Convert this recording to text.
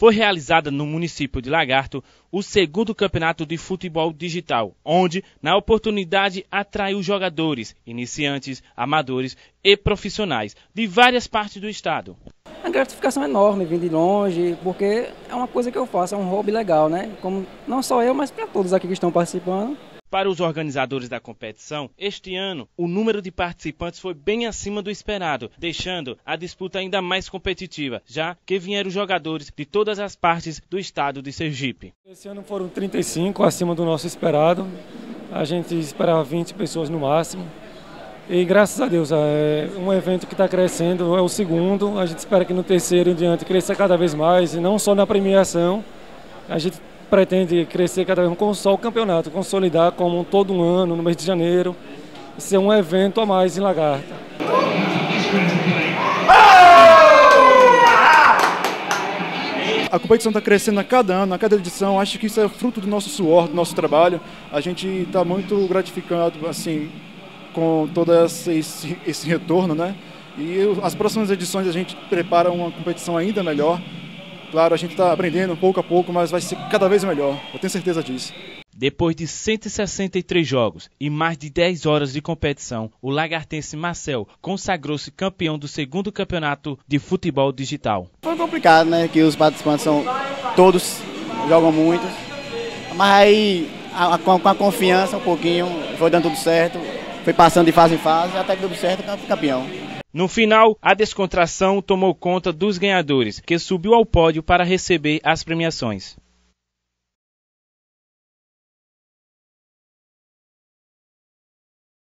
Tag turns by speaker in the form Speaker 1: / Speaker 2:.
Speaker 1: foi realizada no município de Lagarto o segundo campeonato de futebol digital, onde, na oportunidade, atraiu jogadores, iniciantes, amadores e profissionais de várias partes do estado.
Speaker 2: A gratificação é enorme vir de longe, porque é uma coisa que eu faço, é um hobby legal, né? Como não só eu, mas para todos aqui que estão participando.
Speaker 1: Para os organizadores da competição, este ano o número de participantes foi bem acima do esperado, deixando a disputa ainda mais competitiva, já que vieram jogadores de todas as partes do estado de Sergipe.
Speaker 3: Esse ano foram 35, acima do nosso esperado. A gente esperava 20 pessoas no máximo. E graças a Deus, é um evento que está crescendo, é o segundo. A gente espera que no terceiro em diante cresça cada vez mais, e não só na premiação. A gente pretende crescer cada vez com só o campeonato, consolidar como todo um ano, no mês de janeiro, ser um evento a mais em Lagarta.
Speaker 4: A competição está crescendo a cada ano, a cada edição. Acho que isso é fruto do nosso suor, do nosso trabalho. A gente está muito gratificado assim com todo esse, esse retorno, né? E as próximas edições a gente prepara uma competição ainda melhor. Claro, a gente está aprendendo pouco a pouco, mas vai ser cada vez melhor. Eu tenho certeza disso.
Speaker 1: Depois de 163 jogos e mais de 10 horas de competição, o lagartense Marcel consagrou-se campeão do segundo campeonato de futebol digital.
Speaker 5: Foi complicado, né? Que os participantes são todos jogam muito, mas aí a, a, com a confiança um pouquinho foi dando tudo certo, foi passando de fase em fase até que deu certo, campeão.
Speaker 1: No final, a descontração tomou conta dos ganhadores, que subiu ao pódio para receber as premiações.